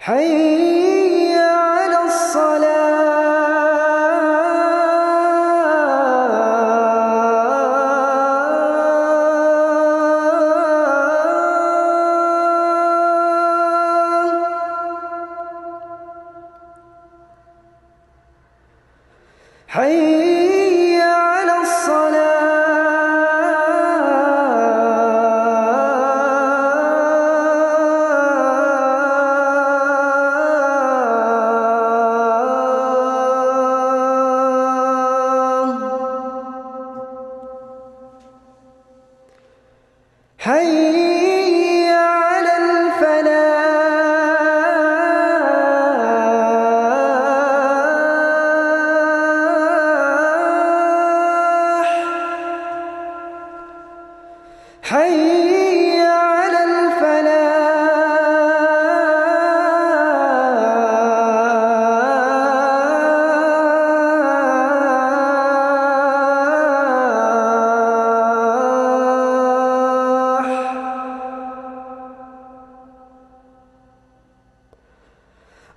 حي على الصلاة. حي حي